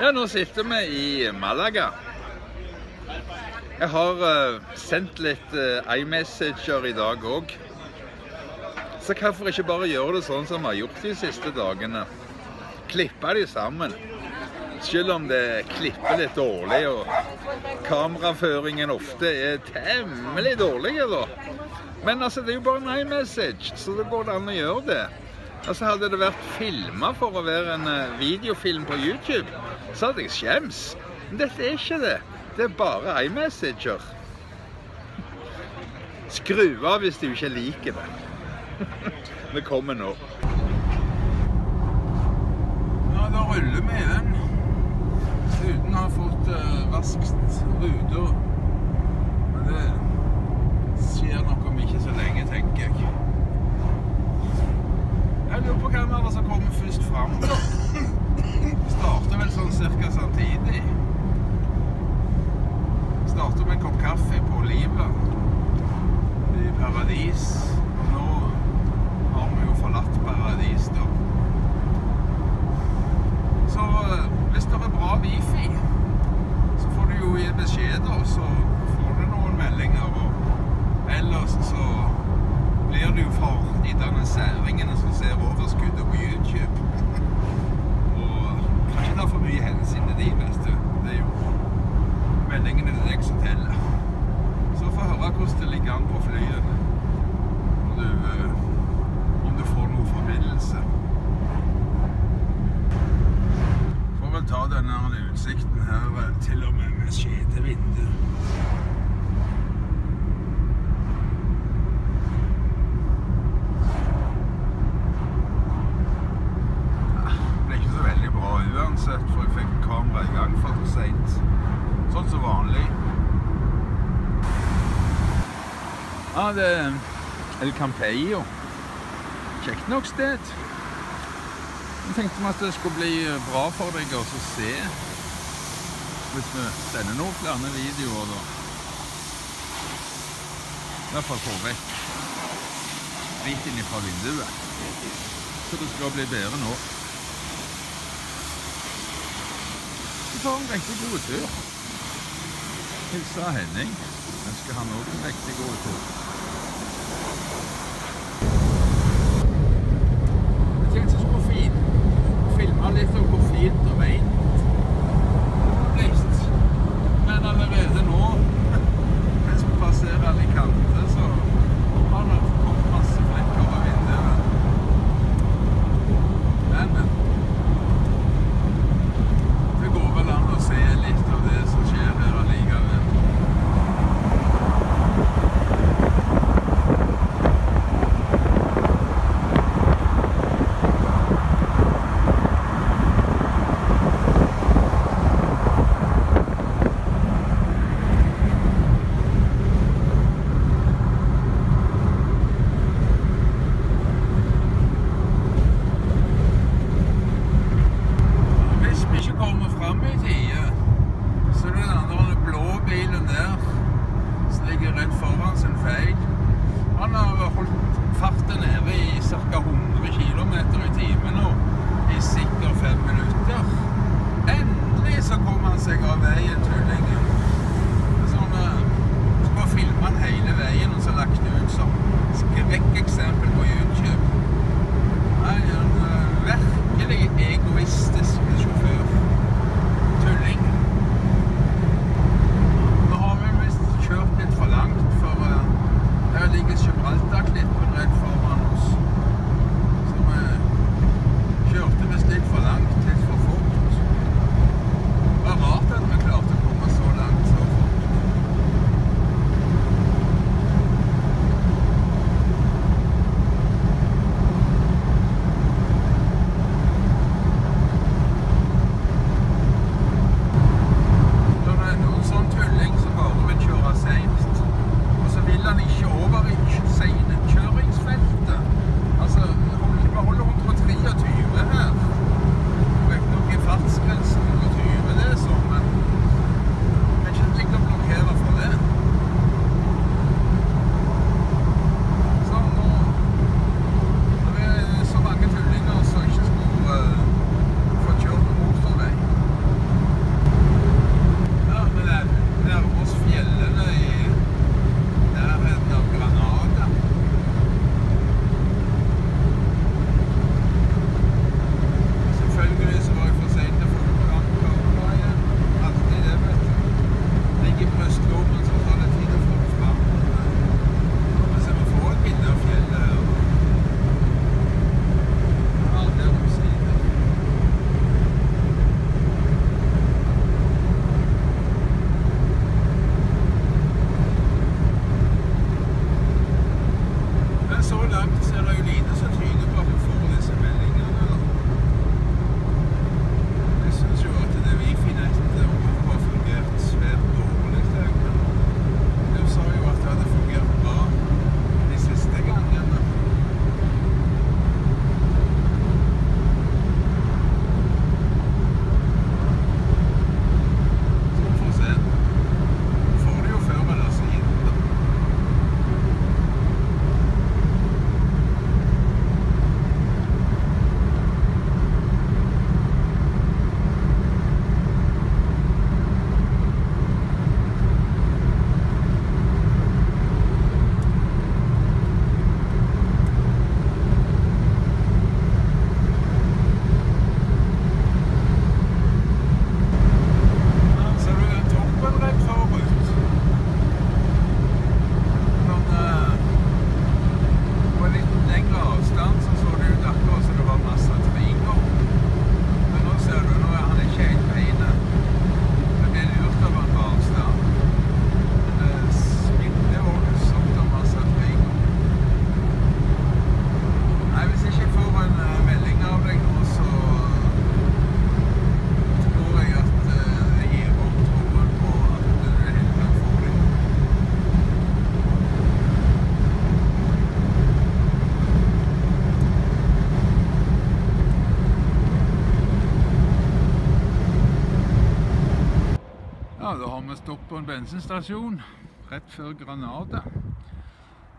Ja, nå sitter vi i Malaga. Jeg har uh, sendt litt uh, iMessager i dag òg. Så hvorfor ikke bare gjøre det sånn som vi har gjort de siste dagene? Klippe de sammen. Selv om det klipper litt dårlig og kameraføringen ofte er temmelig dårlig. da. Men altså, det er jo bare en iMessage, så det går an å gjøre det. Altså, Hadde det vært filma for å være en uh, videofilm på YouTube, så hadde jeg skjems. Men dette er ikke det. Det er bare iMessager. Skru av hvis du ikke liker det. det kommer nå. Ja, da ruller vi igjen. Uten å ha fått uh, vasket ruta. Men det skjer nok om ikke så lenge, tenker. Jeg lurer på hvem av dere som kommer først fram. da. Starter vel sånn cirka samtidig. Starter med en kopp kaffe på Oliva i Paradis. Og nå har vi jo forlatt Paradis, da. Så eh, hvis det er bra wifi, så får du jo gi beskjed, da. Så får du noen meldinger. Og ellers så blir det jo for de denne særingene som ser overskuddet på YouTube. Og kan ikke ta for mye hensyn til de, vet du. Det er jo meldingene til deg som teller. Så få høre hvordan det ligger an på flyet. Om du, eh, om du får noe forbindelse. Får vel ta denne utsikten her eh, til og med med skjete vindu. Det ble ikke så veldig bra uansett, for jeg fikk kamera i gang for sent. Sånn som vanlig. Ja, det er El Campeio. Kjekt nok sted. Jeg tenkte at det skulle bli bra for deg å se hvis vi sender noen flere videoer da. I hvert fall få vekk driten fra vinduet. Så det skal bli bedre nå. Vi får en riktig god tur. Hilsa Henning. Ønsker han også en riktig god tur. Jeg tenkte jeg skulle fin, filme litt om hvor fint og veint. Det. Men allerede nå, mens vi passerer Alicante, en bensinstasjon rett før Granada.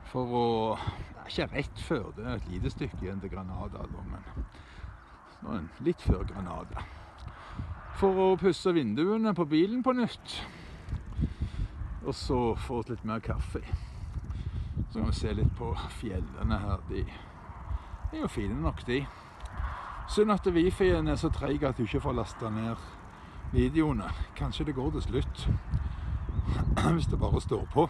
For å Ikke rett før, det er et lite stykke igjen til Granada, men litt før Granada for å pusse vinduene på bilen på nytt. Og så få litt mer kaffe. Så kan vi se litt på fjellene her. De er jo fine nok, de. Synd at wifien er så treig at du ikke får lasta ned videoene. Kanskje det går til slutt. Hvis det bare står på.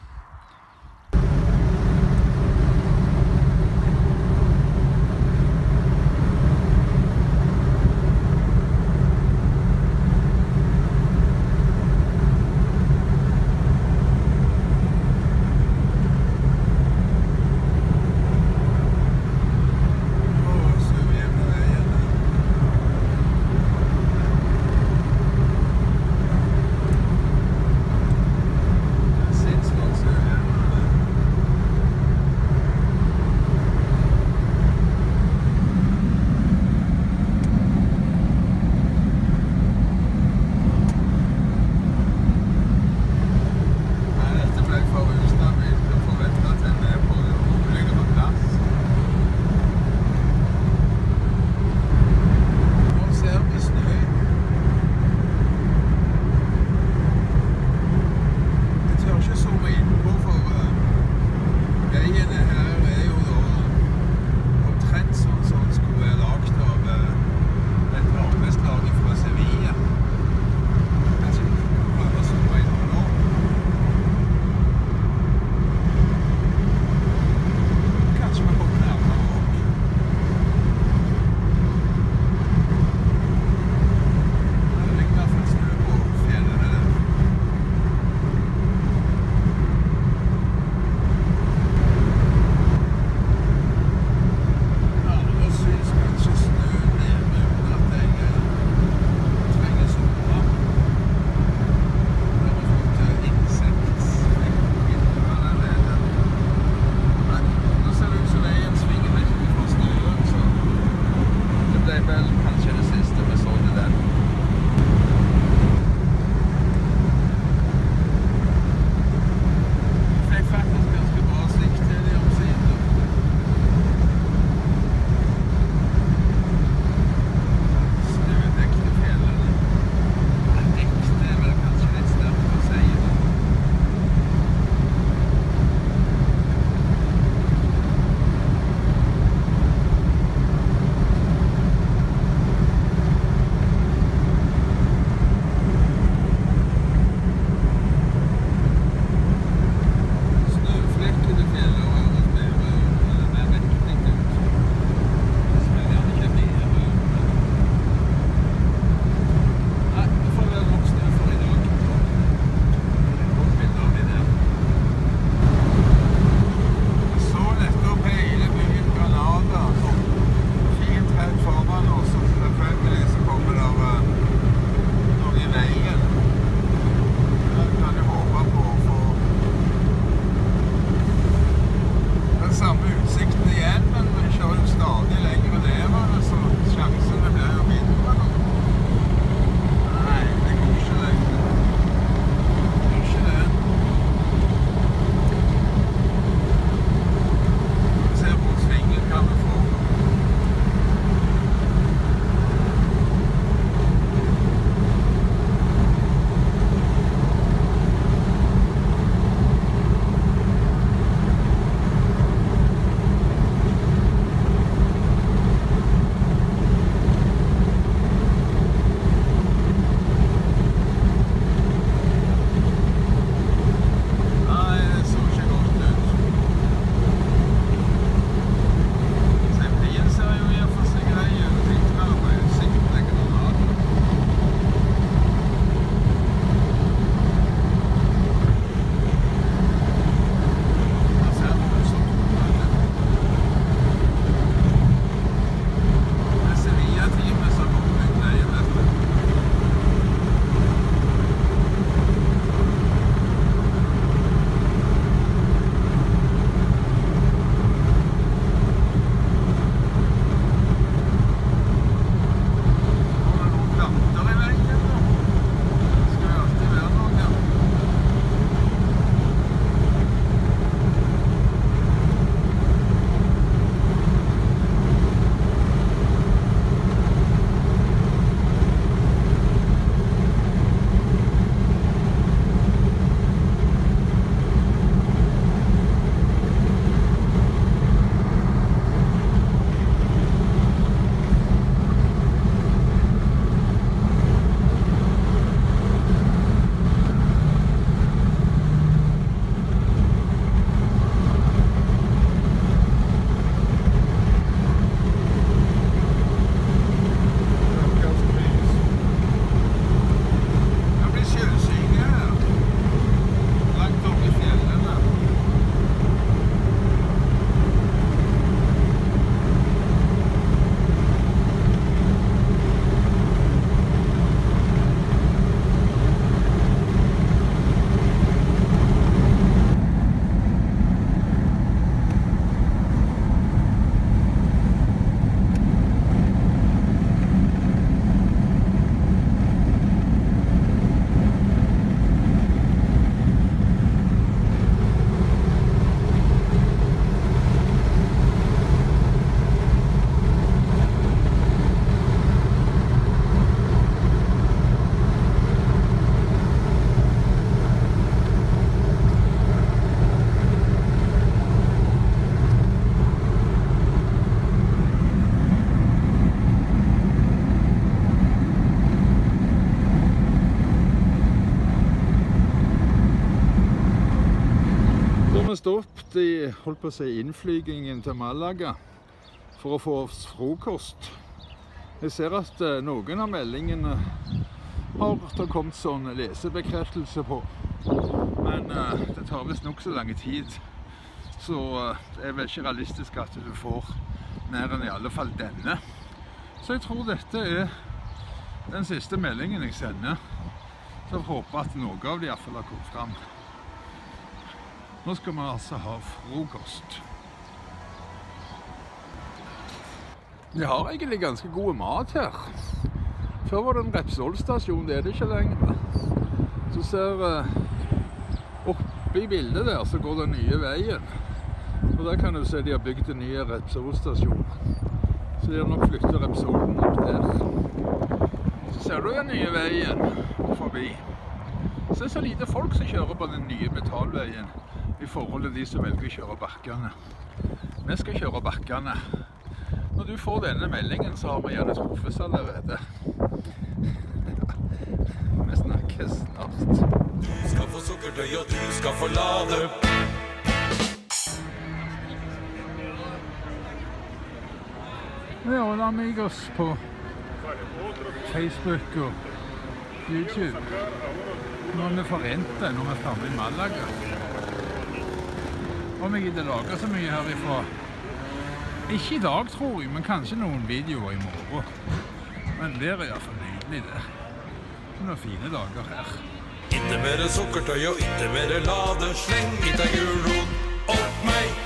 I holdt på å si, innflygingen til Malaga for å få oss frokost. Jeg ser at eh, noen av meldingene har det kommet sånn lesebekreftelse på. Men uh, det tar visst nokså lang tid. Så uh, det er vel ikke realistisk at du får mer enn i alle fall denne. Så jeg tror dette er den siste meldingen jeg sender. Så jeg håper at noe av det iallfall har kommet fram. Nå skal vi altså ha frokost. Vi har egentlig ganske god mat her. Før var det en Repsol-stasjon, det er det ikke lenger. Så ser uh, oppe i bildet der så går den nye veien. Og der kan du se de har bygd en ny Repsol-stasjon. Så de har nok flyttet Repsolen opp der. Så ser du den nye veien forbi. Er så lite folk som kjører på den nye metallveien i forhold til de som velger å kjøre bakkene. Vi skal kjøre bakkene. Når du får denne meldingen, så har vi gjerne truffes allerede. Vi snakkes snart. Du skal få sukkertøy, og du skal få lade. Ja, hola amigos på Facebook og YouTube. Nå er vi forente når vi er framme i Malaga. Om jeg gidder lage så mye herifra Ikke i dag, tror jeg, men kanskje noen videoer i morgen. Men der er iallfall nydelig, det. Noen fine dager her. Ikke mer sukkertøy og ikke mer lade. Sleng ikke gulrot opp meg.